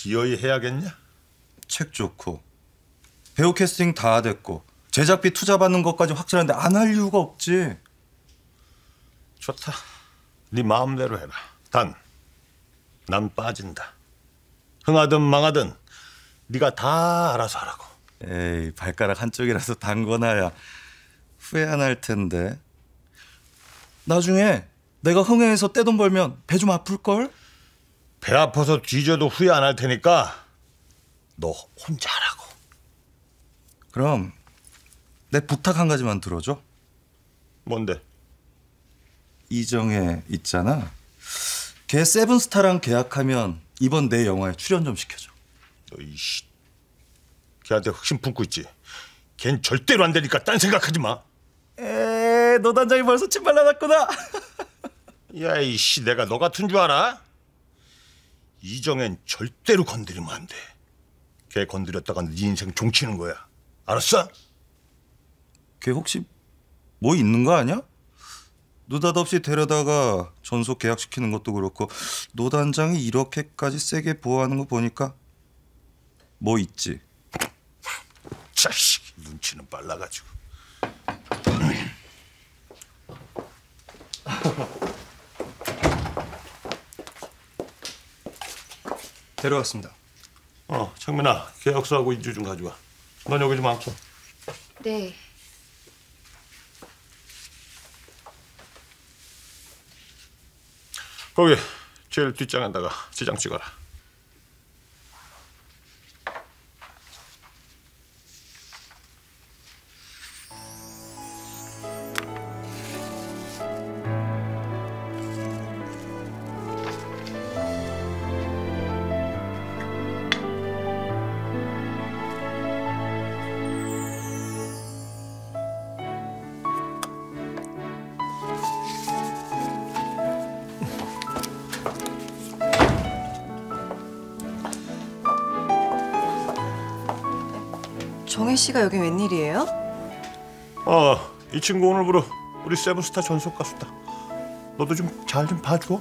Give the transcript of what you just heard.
기어이 해야겠냐? 책 좋고 배우 캐스팅 다 됐고 제작비 투자 받는 것까지 확실한데 안 할 이유가 없지. 좋다. 네 마음대로 해라. 단, 난 빠진다. 흥하든 망하든 네가 다 알아서 하라고. 에이 발가락 한쪽이라서 단거나야 후회 안 할 텐데. 나중에 내가 흥해에서 떼돈 벌면 배 좀 아플 걸? 배 아파서 뒤져도 후회 안 할 테니까 너 혼자 하라고. 그럼 내 부탁 한 가지만 들어줘. 뭔데? 이정혜 있잖아. 걔 세븐스타랑 계약하면 이번 내 영화에 출연 좀 시켜줘. 너 이씨. 걔한테 흑심 품고 있지. 걘 절대로 안 되니까 딴 생각하지 마. 에, 노 단장이 벌써 침 발라놨구나. 야 이씨 내가 너 같은 줄 알아? 이정혠 절대로 건드리면 안 돼. 걔 건드렸다가 네 인생 종치는 거야. 알았어? 걔 혹시 뭐 있는 거 아니야? 느닷없이 데려다가 전속 계약시키는 것도 그렇고 노 단장이 이렇게까지 세게 보호하는 거 보니까 뭐 있지. 자식 눈치는 빨라가지고. 데려왔습니다. 어 창민아 계약서하고 인주 좀 가져와. 넌 여기 좀 앉고. 네. 거기 제일 뒷장에다가 지장 찍어라. 정혜 씨가 여기 웬일이에요? 어, 이 친구 오늘부로 우리 세븐스타 전속 가수다. 너도 좀 잘좀 봐줘.